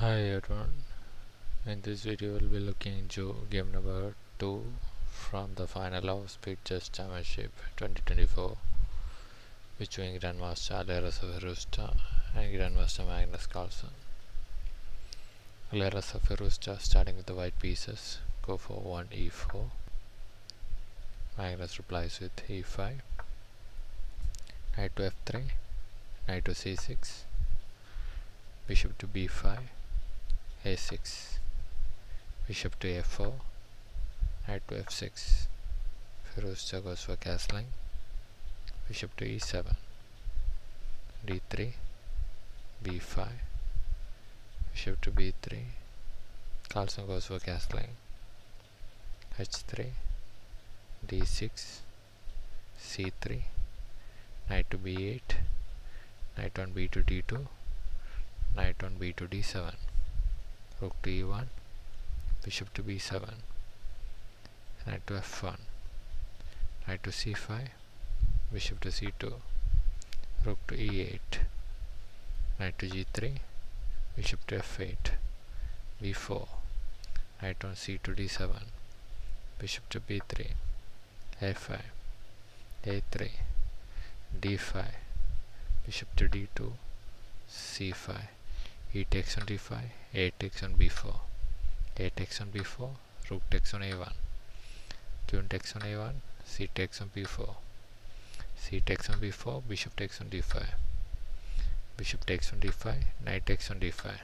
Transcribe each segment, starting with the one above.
Hi everyone, in this video we'll be looking into game number 2 from the final of Speed Chess Championship 2024 between Grandmaster Alireza and Grandmaster Magnus Carlsen. Alireza starting with the white pieces, go for 1 e4. Magnus replies with e5, knight to f3, knight to c6, bishop to b5 a6 bishop to a4 knight to f6 Firouzja goes for castling bishop to e7 d3 b5 bishop to b3 Carlsen goes for castling h3 d6 c3 knight to b8 knight on b to d2 knight on b to d7 rook to e1 bishop to b7 knight to f1 knight to c5 bishop to c2 rook to e8 knight to g3 bishop to f8 b4 knight on c to d7 bishop to b3 a5 a3 d5 bishop to d2 c5 e takes on d5 a takes on b4 a takes on b4 rook takes on a1 queen takes on a1 c takes on b4 c takes on b4 bishop takes on d5 bishop takes on d5 knight takes on d5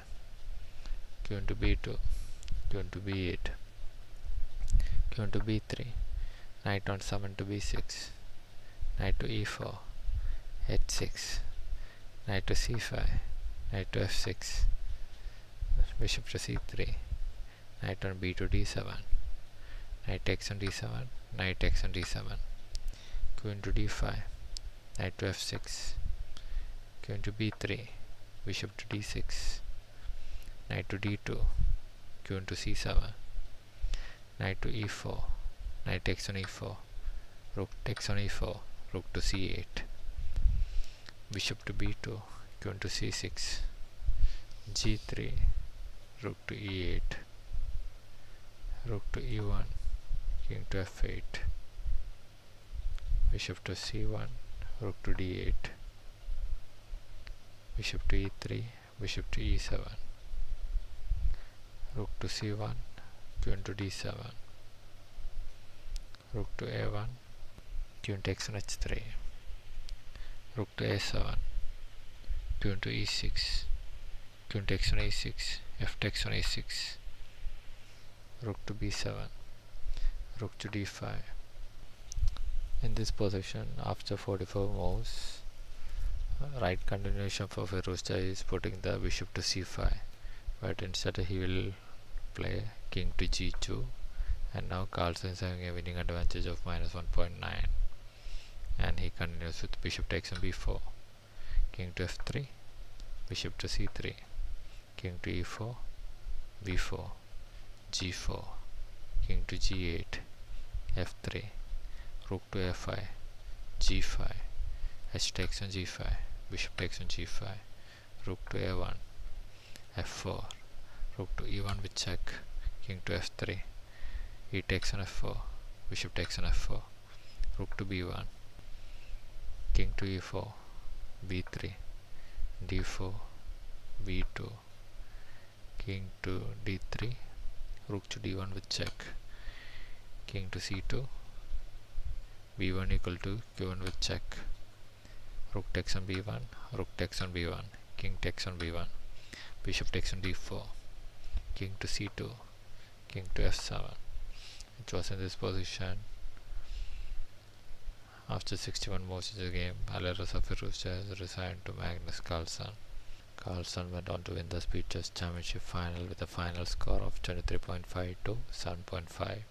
queen to b2 queen to b8 queen to b3 knight on 7 to b6 knight to e4 h6 knight to c5 knight to f6 bishop to c3 knight on b to d7 knight takes on d7 knight takes on d7 queen to d5 knight to f6 queen to b3 bishop to d6 knight to d2 queen to c7 knight to e4 knight takes on e4 rook takes on e4 rook to c8 bishop to b2 queen to c6 g3 rook to e8 rook to e1 king to f8 bishop to c1 rook to d8 bishop to e3 bishop to e7 rook to c1 queen to d7 rook to a1 queen takes on h3 rook to a7 queen to e6 queen takes on a6 f takes on a6 rook to b7 rook to d5 in this position after 44 moves uh, right continuation for Firouzja is putting the bishop to c5 but instead he will play king to g2 and now Carlsen is having a winning advantage of minus 1.9 and he continues with bishop takes on b4 king to f3 bishop to c3 king to e4 b4 g4 king to g8 f3 rook to f5 g5 h takes on g5 bishop takes on g5 rook to a1 f4 rook to e1 with check king to f3 e takes on f4 bishop takes on f4 rook to b1 king to e4 b3 d4 b2 king to d3 rook to d1 with check. King to c2 b1 equal to q1 with check. Rook takes on b1 rook takes on b1 king takes on b1 bishop takes on d4 king to c2 king to f7 it was in this position after 61 moves in the game Alireza has resigned to Magnus Carlsen. Carlsen went on to win the Speed Championship final with a final score of 23.5 to 7.5